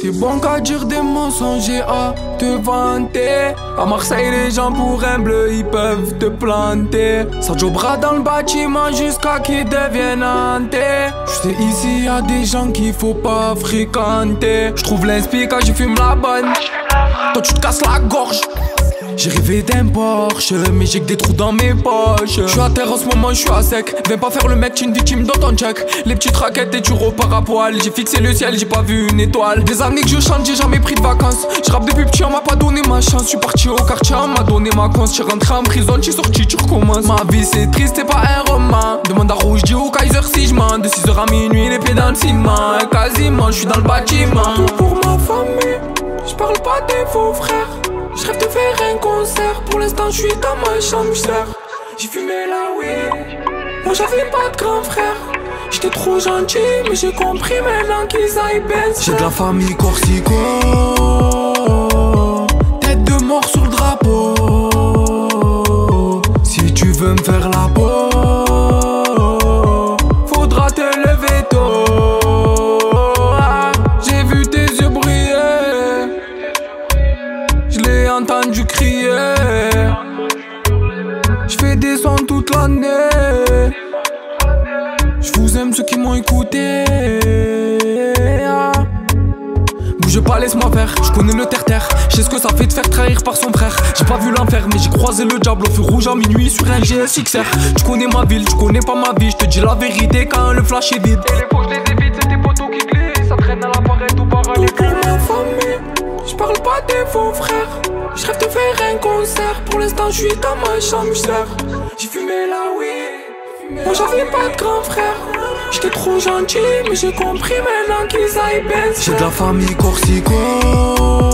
C'est bon qu'à dire des mensonges et à te vanter. À Marseille, les gens pour un bleu, ils peuvent te planter. Ça jobera dans le bâtiment jusqu'à qu'ils deviennent hantés. Je sais, ici y a des gens qu'il faut pas fréquenter. Je trouve l'inspi quand je fume la bonne. Toi, tu te casses la gorge. J'ai rêvé d'un Porsche, mais j'ai que des trous dans mes poches. Je suis à terre en ce moment, je suis à sec. Viens pas faire le mec, tu une victime dans ton check. Les petites raquettes et tu repars à poil. J'ai fixé le ciel, j'ai pas vu une étoile. Des années que je chante, j'ai jamais pris de vacances. Je rappe depuis petit, on m'a pas donné ma chance. Je suis parti au quartier, on m'a donné ma cons. Je rentré en prison, tu sorti, tu recommences. Ma vie c'est triste, c'est pas un roman. Demande à Rouge, dis au Kaiser si je De 6h à minuit, les pieds dans le quasiment, je suis dans le bâtiment. Tout pour ma famille, je parle pas des faux frères. Je rêve de faire un concert. Pour l'instant, je suis dans ma chambre, J'ai fumé la weed. Moi, j'avais pas de grand frère. J'étais trop gentil, mais j'ai compris maintenant qu'ils aillent baisser. J'ai de la famille corsico. Tête de mort sur le drapeau. Si tu veux me faire la peau, Je l'ai entendu crier. Je fais des sons toute l'année. Je vous aime ceux qui m'ont écouté. Bouge pas, laisse-moi faire. Je connais le terre-terre. Je sais ce que ça fait de faire trahir par son frère. J'ai pas vu l'enfer, mais j'ai croisé le diable au feu rouge à minuit sur un GSXR. Tu connais ma ville, tu connais pas ma vie. Je te dis la vérité quand le flash est vide. Et les poches, je les évite, c'est tes poteaux qui glissent. Ça traîne à Tout pour ma famille, je parle pas des faux frères. Pour l'instant, je suis dans ma chambre, J'ai fumé la weed. Moi, j'avais pas de grand frère. J'étais trop gentil, mais j'ai compris maintenant qu'ils aillent baisser. J'ai de la famille corsico.